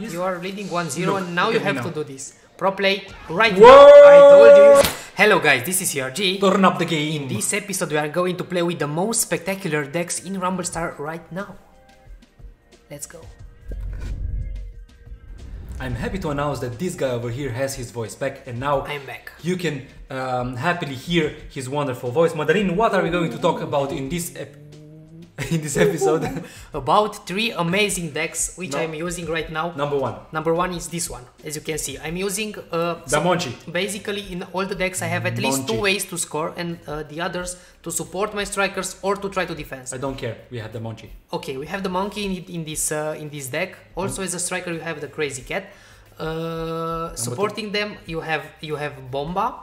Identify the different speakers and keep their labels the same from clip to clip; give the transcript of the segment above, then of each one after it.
Speaker 1: You are leading 1-0
Speaker 2: Look,
Speaker 1: and now you have
Speaker 2: now.
Speaker 1: to do this. Pro play right
Speaker 2: Whoa!
Speaker 1: now. I told you. Hello guys, this is CRG.
Speaker 2: Turn up the game.
Speaker 1: In this episode we are going to play with the most spectacular decks in Rumble Star right now. Let's go.
Speaker 2: I'm happy to announce that this guy over here has his voice back, and now
Speaker 1: I'm back.
Speaker 2: you can um, happily hear his wonderful voice. Mandarin, what are we going to talk about in this ep- in this episode?
Speaker 1: About three amazing decks which
Speaker 2: No.
Speaker 1: I'm using right now.
Speaker 2: Number one,
Speaker 1: Number one is this one, as you can see. I'm using uh,
Speaker 2: the Monchi.
Speaker 1: basically in all the decks I have at least two ways to score and uh, the others to support my strikers or to try to defend.
Speaker 2: I don't care. We have the Monchi.
Speaker 1: Okay, we have the monkey in, in this uh, in this deck. Also, as a striker, you have the crazy cat. Uh, supporting them, you have you have bomba,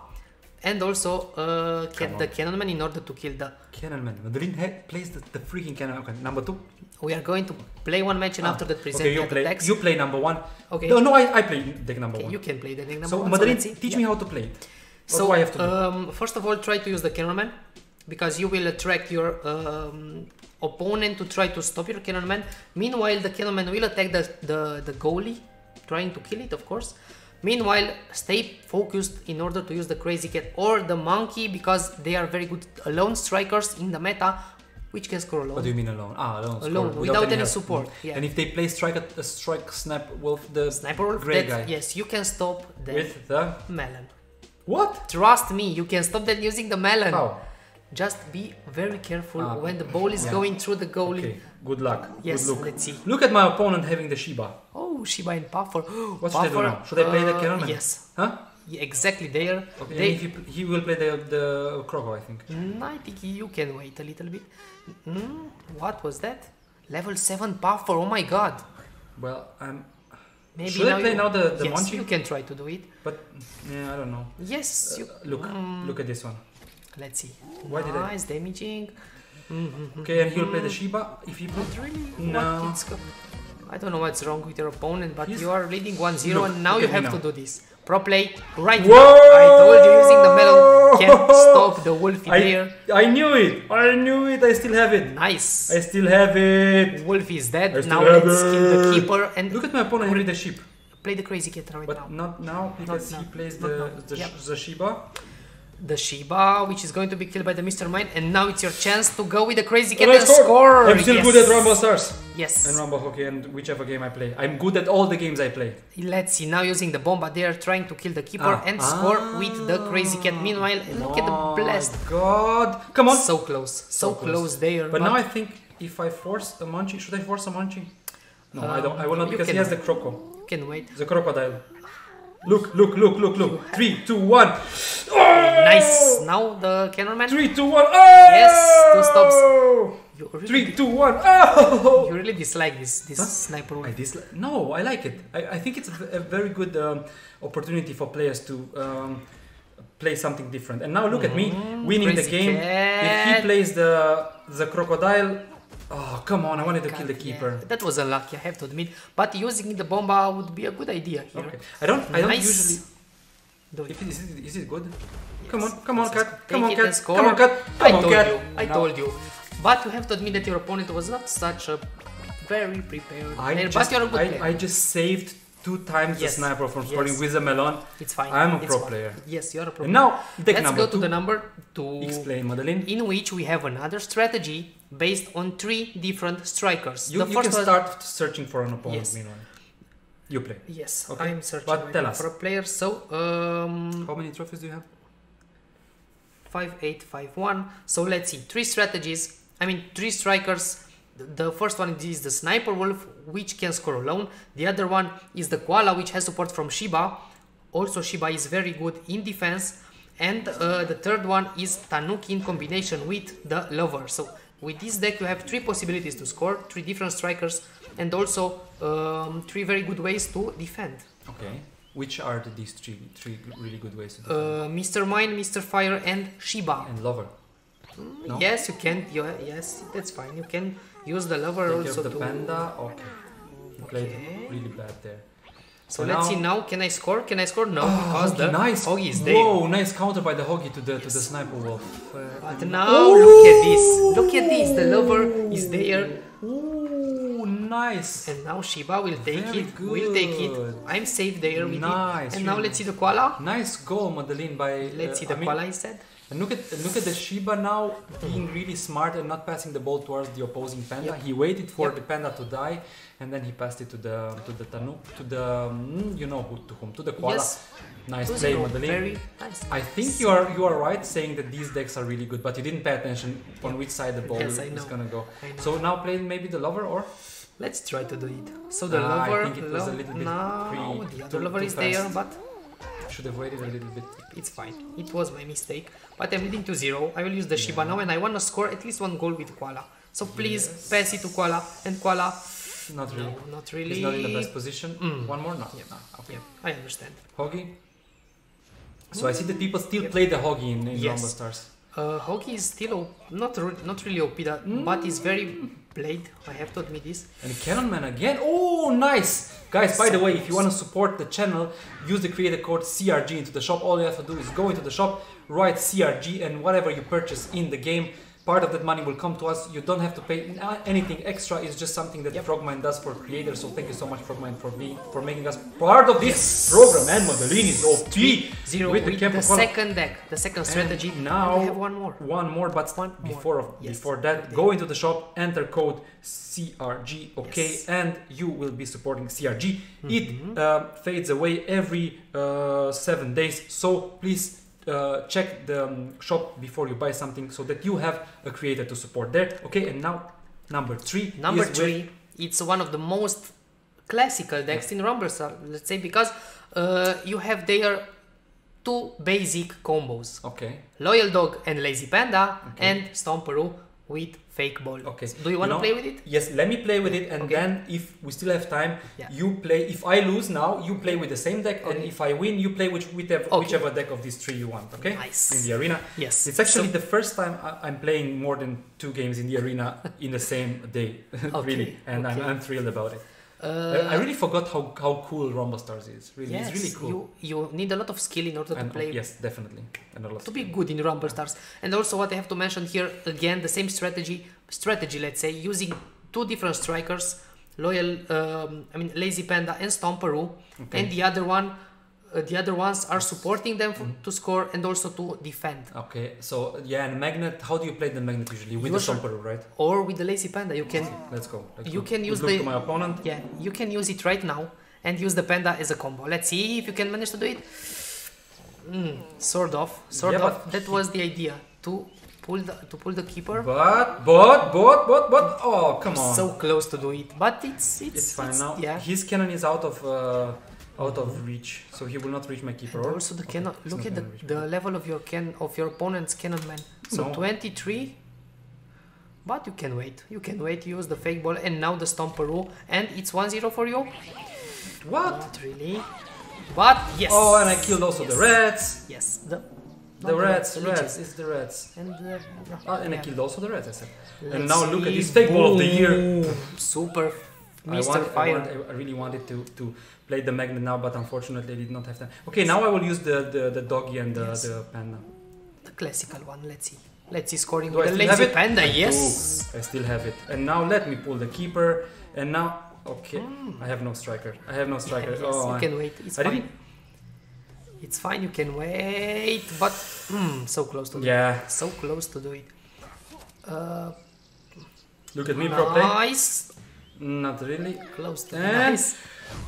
Speaker 1: and also uh,
Speaker 2: Come
Speaker 1: the cannonman in order to kill the.
Speaker 2: cannonman. ha- plays the, the freaking cannon. Okay, number two.
Speaker 1: We are going to play one match and after that present
Speaker 2: okay, you play.
Speaker 1: decks.
Speaker 2: You play number one.
Speaker 1: Okay.
Speaker 2: No, no, I, I play deck number
Speaker 1: Okay,
Speaker 2: one.
Speaker 1: you can play the deck number
Speaker 2: so
Speaker 1: one.
Speaker 2: Mandarin,
Speaker 1: let's
Speaker 2: teach
Speaker 1: Yeah.
Speaker 2: me how to play it. What
Speaker 1: So
Speaker 2: do I have to do?
Speaker 1: Um, first of all, try to use the cannonman because you will attract your um, opponent to try to stop your cannonman. Meanwhile, the cannonman will attack the, the, the goalie, trying to kill it, of course. Meanwhile, stay focused in order to use the crazy cat or the monkey because they are very good alone strikers in the meta, which can score alone.
Speaker 2: What do you mean alone? Ah, alone. score,
Speaker 1: Alone, without any
Speaker 2: help.
Speaker 1: support,
Speaker 2: Mm.
Speaker 1: yeah.
Speaker 2: And if they play strike at a strike snap wolf, the
Speaker 1: Sniper wolf,
Speaker 2: gray
Speaker 1: that,
Speaker 2: guy
Speaker 1: yes, you can stop that
Speaker 2: with the
Speaker 1: melon.
Speaker 2: what?
Speaker 1: Trust me, you can stop that using the melon.
Speaker 2: How?
Speaker 1: Just be very careful
Speaker 2: Ah,
Speaker 1: when the ball is
Speaker 2: yeah.
Speaker 1: going through the goalie.
Speaker 2: Okay, good luck.
Speaker 1: Yes,
Speaker 2: good look.
Speaker 1: let's see.
Speaker 2: Look at my opponent having the Shiba.
Speaker 1: Oh, Shiba and Puffer.
Speaker 2: What should I do
Speaker 1: Puffer,
Speaker 2: now? Should I play the Cannonman?
Speaker 1: Yes,
Speaker 2: Huh?
Speaker 1: Exactly there.
Speaker 2: Okay.
Speaker 1: They,
Speaker 2: he, he will play the the Croco, I think.
Speaker 1: Mm, I think you can wait a little bit. Mm, what was that? Level 7 Puffer, oh my god.
Speaker 2: Well, I'm.
Speaker 1: Maybe
Speaker 2: Should I play
Speaker 1: you,
Speaker 2: now the the
Speaker 1: yes,
Speaker 2: Monchi?
Speaker 1: you can try to do it.
Speaker 2: But yeah, I don't know.
Speaker 1: Yes, you,
Speaker 2: Uh, look,
Speaker 1: Mm.
Speaker 2: look at this one.
Speaker 1: let's see.
Speaker 2: Why did I-
Speaker 1: nice damaging. Mhm.
Speaker 2: Okay, and he'll play the Shiba if he
Speaker 1: But
Speaker 2: plays.
Speaker 1: really,
Speaker 2: No.
Speaker 1: What it's go- I don't know what's wrong with your opponent, but
Speaker 2: He's-
Speaker 1: you are leading 1-0
Speaker 2: Look,
Speaker 1: and now you have
Speaker 2: now.
Speaker 1: to do this. Pro play right
Speaker 2: Whoa!
Speaker 1: now. I told you using the melon can stop the wolfy
Speaker 2: I. I knew it. I knew it. I still have it.
Speaker 1: Nice.
Speaker 2: I still have it.
Speaker 1: Wolf is dead. Now let's kill the keeper and
Speaker 2: Look at my opponent having the sheep.
Speaker 1: play the crazy cat right
Speaker 2: But
Speaker 1: now.
Speaker 2: not now because
Speaker 1: now.
Speaker 2: he plays
Speaker 1: Not
Speaker 2: the
Speaker 1: now.
Speaker 2: the,
Speaker 1: Yep.
Speaker 2: the Shiba.
Speaker 1: The Shiba, which is going to be killed by the Mr. Mine, and now it's your chance to go with the crazy cat
Speaker 2: And scored.
Speaker 1: score.
Speaker 2: I'm still
Speaker 1: yes.
Speaker 2: good at Rumble Stars
Speaker 1: Yes.
Speaker 2: and Rumble Hockey and whichever game I play. I'm good at all the games I play.
Speaker 1: Let's see now using the bomba are trying to kill the keeper
Speaker 2: Ah.
Speaker 1: and score with the crazy cat. Meanwhile, look at the
Speaker 2: Oh
Speaker 1: blast.
Speaker 2: God! Come on.
Speaker 1: So close, so,
Speaker 2: So
Speaker 1: close.
Speaker 2: close.
Speaker 1: there.
Speaker 2: But now I think if I force a Munchie, should I force a Munchie? No, I don't. I will not because he has the croco,
Speaker 1: you can wait.
Speaker 2: the crocodile. Look! Look! Look! Look! Look! Three, two, one. Oh!
Speaker 1: Nice. Now the cannonman.
Speaker 2: Three, two, one. Oh!
Speaker 1: Yes, two stops. You really,
Speaker 2: Three, two, one. Oh!
Speaker 1: you really dislike this this
Speaker 2: Huh?
Speaker 1: sniper.
Speaker 2: I dislike. No, I like it. I, I think it's a, very good um, opportunity for players to um, play something different. And now look at me winning the
Speaker 1: Mm, crazy
Speaker 2: game. If he plays the the crocodile, oh come on! I wanted to kill the
Speaker 1: Yeah,
Speaker 2: keeper.
Speaker 1: that was unlucky, I have to admit. But using the bomba would be a good idea here.
Speaker 2: Okay. I don't. I don't
Speaker 1: Nice.
Speaker 2: usually.
Speaker 1: Do it.
Speaker 2: If it, is, it, is it good?
Speaker 1: Yes.
Speaker 2: Come on, come on, cat. Come on, cat. Come on, cat.
Speaker 1: I
Speaker 2: on,
Speaker 1: told
Speaker 2: cat.
Speaker 1: you. I
Speaker 2: Now-
Speaker 1: told you. But you have to admit that your opponent was not such a very prepared
Speaker 2: I
Speaker 1: player.
Speaker 2: just,
Speaker 1: but you're a good player.
Speaker 2: I, I just saved two times
Speaker 1: Yes.
Speaker 2: the sniper from scoring
Speaker 1: Yes.
Speaker 2: with the melon.
Speaker 1: it's fine.
Speaker 2: I'm a
Speaker 1: It's
Speaker 2: pro
Speaker 1: fine.
Speaker 2: player.
Speaker 1: Yes, you're a pro.
Speaker 2: And
Speaker 1: player.
Speaker 2: now, deck
Speaker 1: Let's
Speaker 2: number
Speaker 1: go to the number two.
Speaker 2: Explain, Madeline.
Speaker 1: In which we have another strategy based on three different strikers.
Speaker 2: You,
Speaker 1: the
Speaker 2: you
Speaker 1: first
Speaker 2: can start searching for an opponent
Speaker 1: Yes.
Speaker 2: meanwhile. You play.
Speaker 1: Yes,
Speaker 2: Okay.
Speaker 1: I'm searching
Speaker 2: But tell us.
Speaker 1: for a player. So, um,
Speaker 2: How many trophies do you have?
Speaker 1: 5851 so let's see three strategies i mean three strikers the first one is the sniper wolf which can score alone. The other one is the koala which has support from shiba. Also shiba is very good in defense. And uh, the third one is tanuki in combination with the lover. So with this deck you have three possibilities to score three different strikers and also um, three very good ways to defend.
Speaker 2: Okay. Which are the, these three three really good ways to do
Speaker 1: uh, mr mine mr fire and shiba.
Speaker 2: And lover. No?
Speaker 1: Yes, you can. You, yes, that's fine. You can use the lover
Speaker 2: Take care
Speaker 1: also
Speaker 2: of the
Speaker 1: to.
Speaker 2: panda. Okay. You played
Speaker 1: Okay.
Speaker 2: really bad there.
Speaker 1: So
Speaker 2: So
Speaker 1: let's
Speaker 2: now-
Speaker 1: see now. Can I score? Can I score? No,
Speaker 2: Oh,
Speaker 1: because
Speaker 2: Hoggy,
Speaker 1: the
Speaker 2: nice.
Speaker 1: Hoggy is there.
Speaker 2: Whoa, nice counter by the Hoggy to the to the sniper wolf. Uh,
Speaker 1: But now look at this. Look at this. The lover is there.
Speaker 2: Ooh, nice.
Speaker 1: And now Shiba will take
Speaker 2: Very
Speaker 1: it. Will take it. I'm safe there with
Speaker 2: Nice,
Speaker 1: it. And now let's see the koala.
Speaker 2: Nice goal, Madeline. By
Speaker 1: Let's
Speaker 2: uh,
Speaker 1: see the
Speaker 2: I mean,
Speaker 1: koala instead.
Speaker 2: And look at look at the Shiba now being really smart and not passing the ball towards the opposing panda. He waited for
Speaker 1: Yep.
Speaker 2: the panda to die, and then he passed it to the to the tanu to the mm, you know who to whom to the koala.
Speaker 1: Yes.
Speaker 2: Nice play. Madeline.
Speaker 1: Very nice.
Speaker 2: I think you are you are right saying that these decks are really good, but you didn't pay attention on which side the ball
Speaker 1: Yes,
Speaker 2: is gonna go. So now play maybe the lover or
Speaker 1: Let's try to do it. So the
Speaker 2: Ah, I
Speaker 1: lover,
Speaker 2: think it was a little bit
Speaker 1: now
Speaker 2: pre-
Speaker 1: the other
Speaker 2: too-
Speaker 1: lover
Speaker 2: too
Speaker 1: is there,
Speaker 2: fast.
Speaker 1: but
Speaker 2: should have waited a little bit.
Speaker 1: it's fine. It was my mistake. But I'm leading to zero. I will use the Shiba now, and I want to score at least one goal with Koala. So please
Speaker 2: Yes.
Speaker 1: pass it to Koala, and Koala.
Speaker 2: Not really.
Speaker 1: No, not really.
Speaker 2: He's not in the best position.
Speaker 1: Mm.
Speaker 2: One more? No.
Speaker 1: Yep.
Speaker 2: no. Okay.
Speaker 1: Yeah, I understand.
Speaker 2: Hoggy. So I see that people still play the Hoggy in, in
Speaker 1: Yes.
Speaker 2: Rumble Stars.
Speaker 1: Uh, Hoggy is still not re- not really OP, that, but is very played. I have to admit this.
Speaker 2: And Cannon Man again. Oh, nice! Guys, by the way, if you want to support the channel, use the creator code CRG into the shop. All you have to do is go into the shop, write CRG, and whatever you purchase in the game, part of that money will come to us. You don't have to pay anything extra. It's just something that
Speaker 1: Yep.
Speaker 2: Frogmind does for creators. So thank you so much, Frogmind, for being for making us part of this program. And Madeline is OP
Speaker 1: Zero
Speaker 2: with
Speaker 1: with,
Speaker 2: the
Speaker 1: second deck, the second strategy.
Speaker 2: now-
Speaker 1: we have one more.
Speaker 2: One more, but
Speaker 1: One more.
Speaker 2: before of,
Speaker 1: Yes.
Speaker 2: before that, go into the shop, enter code CRG, okay,
Speaker 1: Yes.
Speaker 2: and you will be supporting CRG.
Speaker 1: Mm-hmm.
Speaker 2: It uh, fades away every uh, seven days, so please uh, check the um, shop before you buy something, so that you have a creator to support there. Okay, and now number three.
Speaker 1: Number three, it's one of the most classical decks in Rumblestar. Let's say, because uh, you have there two basic combos:
Speaker 2: okay.
Speaker 1: Loyal Dog and Lazy Panda,
Speaker 2: Okay.
Speaker 1: and Stomperoo with Fake Ball.
Speaker 2: Okay.
Speaker 1: Do you want to
Speaker 2: know-
Speaker 1: play with it?
Speaker 2: Yes, let me play with it, and
Speaker 1: Okay.
Speaker 2: then if we still have time,
Speaker 1: Yeah.
Speaker 2: you play. If I lose now, you play with the same deck, and if I win, you play which, whichever,
Speaker 1: Okay.
Speaker 2: whichever deck of these three you want. Okay.
Speaker 1: Nice.
Speaker 2: In the arena.
Speaker 1: Yes.
Speaker 2: It's actually the first time I'm playing more than two games in the arena in the same day, really, and I'm. I'm thrilled about it.
Speaker 1: Uh,
Speaker 2: I- really forgot how, how cool Rumble Stars is. Really,
Speaker 1: yes,
Speaker 2: it's really cool.
Speaker 1: You, you need a lot of skill in order
Speaker 2: and,
Speaker 1: to play
Speaker 2: yes, definitely, and a lot.
Speaker 1: to be good in Rumble Stars. And also, what I have to mention here again, the same strategy, strategy, let's say, using two different strikers, loyal, um, I mean, Lazy Panda and Stomperoo,
Speaker 2: Okay.
Speaker 1: and the other one, uh, the other ones are supporting them
Speaker 2: Mm-hmm.
Speaker 1: to score and also to defend.
Speaker 2: Okay, so yeah, and magnet. How do you play the magnet usually with the Stomperoo, right?
Speaker 1: Or with the Lazy Panda, you can,
Speaker 2: Let's go. Let's
Speaker 1: You
Speaker 2: go.
Speaker 1: can use the-
Speaker 2: to my opponent.
Speaker 1: yeah, you can use it right now and use the Panda as a combo. Let's see if you can manage to do it. Mm, sort of, sort
Speaker 2: Yeah,
Speaker 1: of. That was the idea to pull the to pull the keeper.
Speaker 2: But, but, but, but, but, oh, come on.
Speaker 1: so close to do it, but it's it's,
Speaker 2: it's fine now.
Speaker 1: Yeah.
Speaker 2: His cannon is out of uh, out of reach, so he will not reach my keeper.
Speaker 1: And also the
Speaker 2: Okay,
Speaker 1: cannon. Look at the, the level of your can of your opponent's cannon man. So
Speaker 2: No.
Speaker 1: 23. But you can wait. You can wait. Use the fake ball and now the stomperoo and it's 1-0 for you.
Speaker 2: What?
Speaker 1: Not really. But yes.
Speaker 2: Oh, and I killed also
Speaker 1: yes.
Speaker 2: the rats.
Speaker 1: Yes. The
Speaker 2: The rats,
Speaker 1: the
Speaker 2: rats, it's the rats.
Speaker 1: And
Speaker 2: Ah, and I killed also the rats, I said. And
Speaker 1: Let's
Speaker 2: now look at this fake ball of the year.
Speaker 1: Super
Speaker 2: I, want, I, want, I really wanted to, to play the magnet now, but unfortunately I did not have time. Okay, now I will use the, the, the doggy and the,
Speaker 1: Yes.
Speaker 2: the panda.
Speaker 1: The classical one. Let's see. Let's see scoring
Speaker 2: Do I
Speaker 1: the lazy
Speaker 2: it?
Speaker 1: panda.
Speaker 2: I
Speaker 1: Yes.
Speaker 2: do. I still have it. And now let me pull the keeper. And now, okay, I have no striker. I have no striker.
Speaker 1: Hmm. Yes,
Speaker 2: oh,
Speaker 1: you
Speaker 2: I-
Speaker 1: can wait. It's
Speaker 2: I
Speaker 1: fine.
Speaker 2: didn't.
Speaker 1: It's fine. You can wait, but mm, so close to do
Speaker 2: Yeah,
Speaker 1: it. So close to do it. Uh,
Speaker 2: look at me pro play.
Speaker 1: nice.
Speaker 2: Not really.
Speaker 1: Close to
Speaker 2: And-
Speaker 1: nice.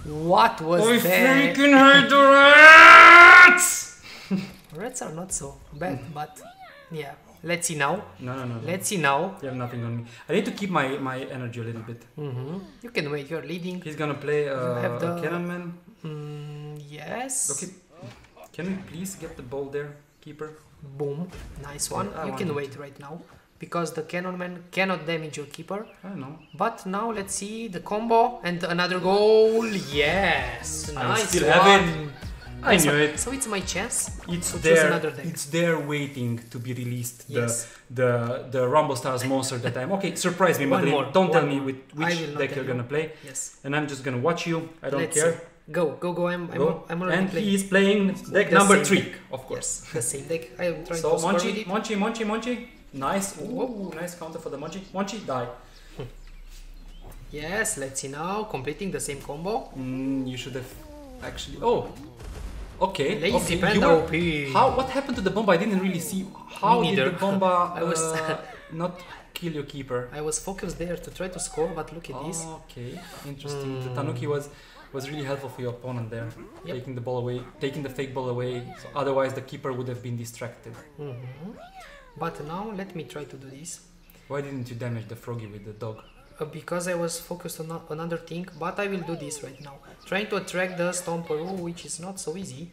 Speaker 1: What was
Speaker 2: I
Speaker 1: that?
Speaker 2: freaking hate the rats!
Speaker 1: rats are not so bad, but yeah. Let's see now.
Speaker 2: No, no, no.
Speaker 1: Let's see now.
Speaker 2: You have nothing on me. I need to keep my, my energy a little bit.
Speaker 1: hmm You can wait. You're leading.
Speaker 2: He's gonna play uh,
Speaker 1: have the-
Speaker 2: cannon man.
Speaker 1: Mm, yes.
Speaker 2: Okay. Can we please get the ball there, keeper?
Speaker 1: Boom. Nice one.
Speaker 2: I
Speaker 1: you can wait right now because the cannon man cannot damage your keeper.
Speaker 2: I know.
Speaker 1: But now let's see the combo and another goal. Yes,
Speaker 2: I
Speaker 1: nice
Speaker 2: still
Speaker 1: one.
Speaker 2: have it. I knew it.
Speaker 1: So it's my chance.
Speaker 2: It's there.
Speaker 1: another deck.
Speaker 2: It's there waiting to be released.
Speaker 1: Yes.
Speaker 2: The the the Rumble Stars monster that I'm. Okay, surprise me, Madrid.
Speaker 1: more,
Speaker 2: Don't tell me with which deck you're
Speaker 1: you.
Speaker 2: gonna play,
Speaker 1: Yes.
Speaker 2: and I'm just gonna watch you. I don't
Speaker 1: Let's
Speaker 2: care.
Speaker 1: see. Go, go, go. I'm, I'm, I'm already
Speaker 2: and
Speaker 1: playing.
Speaker 2: he is playing deck
Speaker 1: the
Speaker 2: number three,
Speaker 1: deck.
Speaker 2: of course.
Speaker 1: Yes, the same deck. I am trying
Speaker 2: So
Speaker 1: to
Speaker 2: Monchi. Monchi, Monchi, Monchi. Nice. Ooh, nice counter for the Monchi. Monchi, die.
Speaker 1: Yes, let's see now. Completing the same combo.
Speaker 2: Mm, you should have actually. Oh, okay.
Speaker 1: Lazy
Speaker 2: okay.
Speaker 1: Panda
Speaker 2: were-
Speaker 1: OP.
Speaker 2: How? What happened to the bomba? I didn't really see. How did the bomba
Speaker 1: I was-
Speaker 2: uh, not kill your keeper?
Speaker 1: I was focused there to try to score, but look at this.
Speaker 2: Okay, interesting.
Speaker 1: Mm.
Speaker 2: The Tanuki was was really helpful for your opponent there,
Speaker 1: Yep.
Speaker 2: taking the ball away, taking the fake ball away. So otherwise, the keeper would have been distracted.
Speaker 1: Mhm. But now let me try to do this.
Speaker 2: Why didn't you damage the froggy with the dog?
Speaker 1: Uh, because I was focused on another thing, but I will do this right now. Trying to attract the Stomperoo, which is not so easy.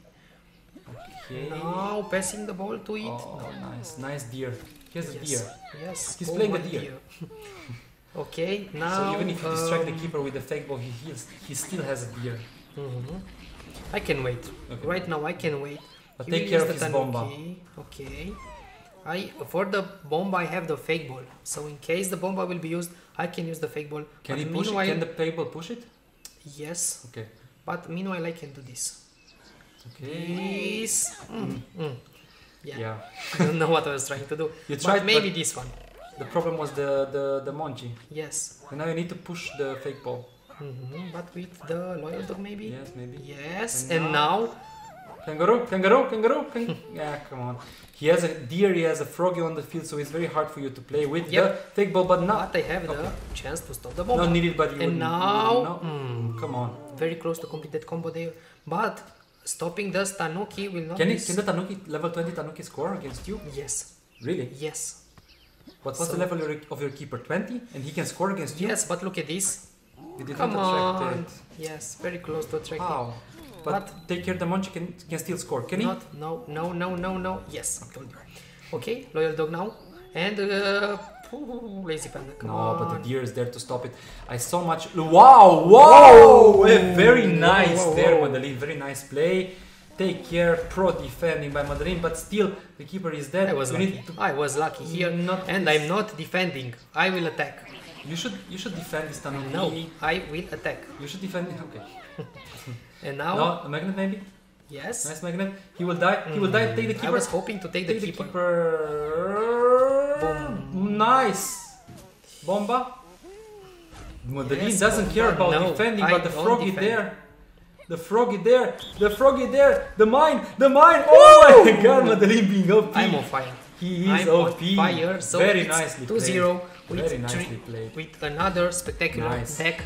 Speaker 2: Okay.
Speaker 1: Now passing the ball to it.
Speaker 2: Oh, nice, nice deer. He has a
Speaker 1: yes.
Speaker 2: deer.
Speaker 1: Yes.
Speaker 2: He's
Speaker 1: oh
Speaker 2: playing a
Speaker 1: my
Speaker 2: deer.
Speaker 1: okay, now.
Speaker 2: so even if you distract the
Speaker 1: um,
Speaker 2: keeper with the fake ball, he heals. He still has a deer.
Speaker 1: mhm. I can wait.
Speaker 2: Okay.
Speaker 1: Right now, I can wait.
Speaker 2: But
Speaker 1: He
Speaker 2: take care of his bomba.
Speaker 1: Tanuki. Okay. I for the bomba I have the fake ball. So in case the bomba will be used, I can use the fake ball.
Speaker 2: Can
Speaker 1: But
Speaker 2: push it? Can the fake ball push it?
Speaker 1: Yes.
Speaker 2: Okay.
Speaker 1: But meanwhile, I can do this.
Speaker 2: Okay.
Speaker 1: This. Mm, mm. Yeah.
Speaker 2: Yeah.
Speaker 1: I don't know what I was trying to do.
Speaker 2: You
Speaker 1: but
Speaker 2: tried,
Speaker 1: maybe
Speaker 2: but
Speaker 1: this one.
Speaker 2: the problem was the the the Monchi.
Speaker 1: Yes.
Speaker 2: And now you need to push the fake ball.
Speaker 1: Mm -hmm. But with the loyal dog, maybe.
Speaker 2: Yes, maybe.
Speaker 1: Yes.
Speaker 2: And
Speaker 1: And, now,
Speaker 2: Kangaroo, kangaroo, kangaroo, kang- yeah, come on. He has a deer, he has a froggy on the field, so it's very hard for you to play with
Speaker 1: Yep.
Speaker 2: the fake ball, but not
Speaker 1: but I have the chance to stop the ball.
Speaker 2: not needed, but you
Speaker 1: and now,
Speaker 2: know.
Speaker 1: mm,
Speaker 2: Come on.
Speaker 1: very close to complete that combo there. But stopping the Tanuki will not.
Speaker 2: Can, it, can the Tanuki, level 20 Tanuki score against you?
Speaker 1: Yes.
Speaker 2: Really?
Speaker 1: Yes.
Speaker 2: What was
Speaker 1: So-
Speaker 2: the level of your- keeper? 20? And he can score against you?
Speaker 1: Yes, but look at this. Come on.
Speaker 2: it.
Speaker 1: Yes, very close to attract it.
Speaker 2: How? But, take care, the Monchi can, can still score. Can he?
Speaker 1: No, no, no, no, no. Yes, I told you. Okay, loyal dog now. And uh, ooh, lazy panda. Come
Speaker 2: no,
Speaker 1: on.
Speaker 2: but the deer is there to stop it. I saw much. Wow, wow! Eh, very nice
Speaker 1: Whoa,
Speaker 2: there,
Speaker 1: whoa.
Speaker 2: Madeline. Very nice play. Take care, pro defending by Madeline, but still the keeper is dead.
Speaker 1: I was lucky. I was lucky here,
Speaker 2: Not
Speaker 1: and. I'm not defending. I will attack.
Speaker 2: You should you should defend this Tanuki.
Speaker 1: No, I will attack.
Speaker 2: You should defend it. Okay.
Speaker 1: And now,
Speaker 2: No, a magnet maybe.
Speaker 1: yes,
Speaker 2: Nice magnet. He will die. He will die. Mm-hmm. Take the keeper.
Speaker 1: I was hoping to take the
Speaker 2: Take the
Speaker 1: keeper.
Speaker 2: keeper. Nice. Bomba. Madeline
Speaker 1: Yes,
Speaker 2: doesn't care about
Speaker 1: No,
Speaker 2: defending,
Speaker 1: I
Speaker 2: but the froggy
Speaker 1: defend.
Speaker 2: there. The froggy there. The froggy there. The mine. The mine. Oh my god, Madeline being OP.
Speaker 1: I'm on fire.
Speaker 2: He is
Speaker 1: I'm
Speaker 2: OP.
Speaker 1: on fire. So
Speaker 2: Very nicely
Speaker 1: 2 0 with,
Speaker 2: Very nicely played.
Speaker 1: with another spectacular
Speaker 2: Nice.
Speaker 1: deck.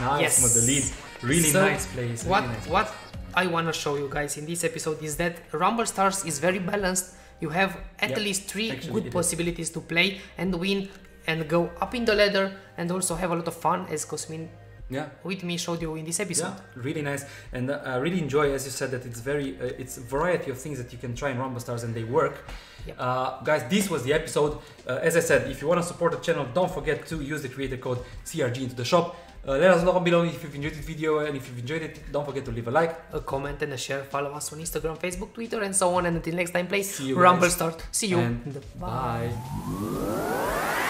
Speaker 2: Nice,
Speaker 1: Yes.
Speaker 2: Really
Speaker 1: So,
Speaker 2: nice plays. Really
Speaker 1: What
Speaker 2: nice.
Speaker 1: what I want to show you guys in this episode is that Rumble Stars is very balanced. You have at
Speaker 2: Yep,
Speaker 1: least three
Speaker 2: actually
Speaker 1: good
Speaker 2: it is.
Speaker 1: possibilities to play and win and go up in the ladder and also have a lot of fun as Cosmin
Speaker 2: Yeah.
Speaker 1: with me showed you in this episode.
Speaker 2: Yeah, really nice, and uh, I really enjoy, as you said, that it's very, uh, it's a variety of things that you can try in Rumble Stars and they work.
Speaker 1: Yep.
Speaker 2: Uh, guys, this was the episode. Uh, as I said, if you want to support the channel, don't forget to use the creator code CRG into the shop. Uh, let us know below if you've enjoyed this video, and if you've enjoyed it, don't forget to leave a like.
Speaker 1: A comment and a share. Follow us on Instagram, Facebook, Twitter, and so on. And until next time,
Speaker 2: you
Speaker 1: Rumble. Start. See you.
Speaker 2: And
Speaker 1: Bye.
Speaker 2: bye.